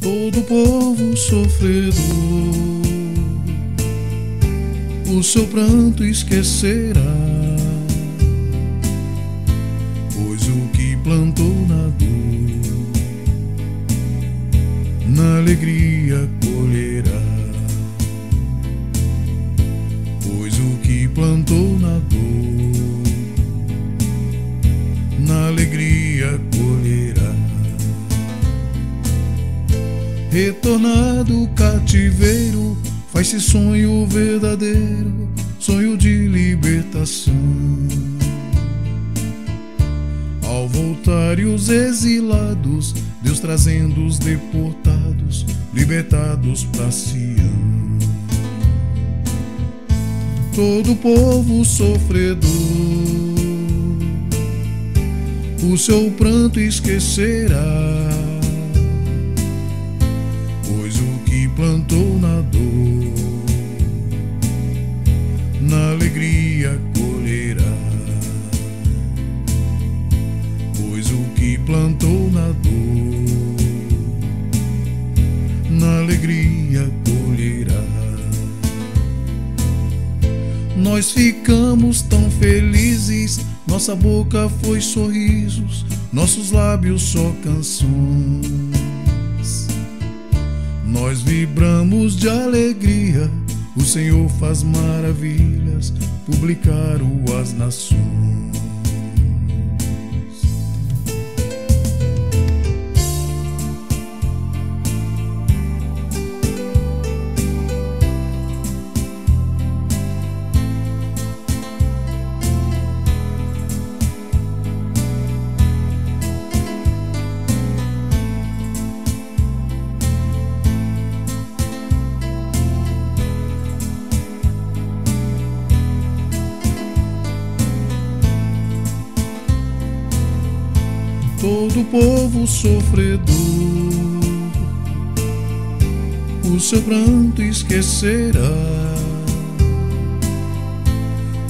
todo povo sofredor. O seu pranto esquecerá, pois o que plantou na dor, na alegria colherá, pois o que plantou na dor, na alegria colherá. Retornado cativeiro Faz-se sonho verdadeiro, sonho de libertação. Ao voltarem os exilados, Deus trazendo os deportados, libertados para Sião. Todo povo sofredor, o seu pranto esquecerá, plantou na dor na alegria colherá. Pois o que plantou na dor, na alegria colherá. Nós ficamos tão felizes, nossa boca foi sorrisos, nossos lábios só canções. Nós vibramos de alegria o Senhor faz maravilhas, publicaram as nações. Todo povo sofredor. O seu pranto esquecerá,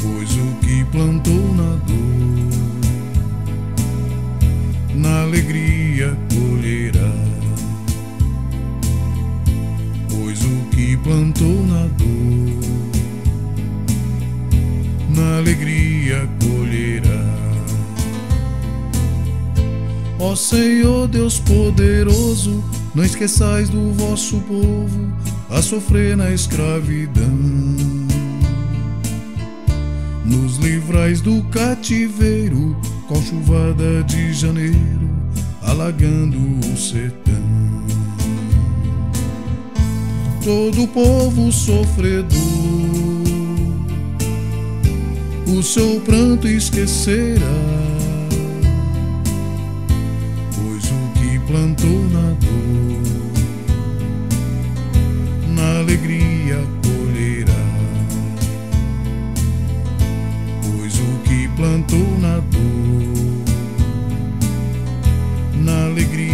pois o que plantou na dor, na alegria colherá, pois o que plantou na dor, na alegria colherá. Ó Senhor Deus poderoso, não esqueçais do vosso povo a sofrer na escravidão. Nos livrais do cativeiro, com chuvada de janeiro, alagando o sertão. Todo povo sofredor, o seu pranto esquecerá plantou na dor, na alegria colherá. Pois o que plantou na dor, na alegria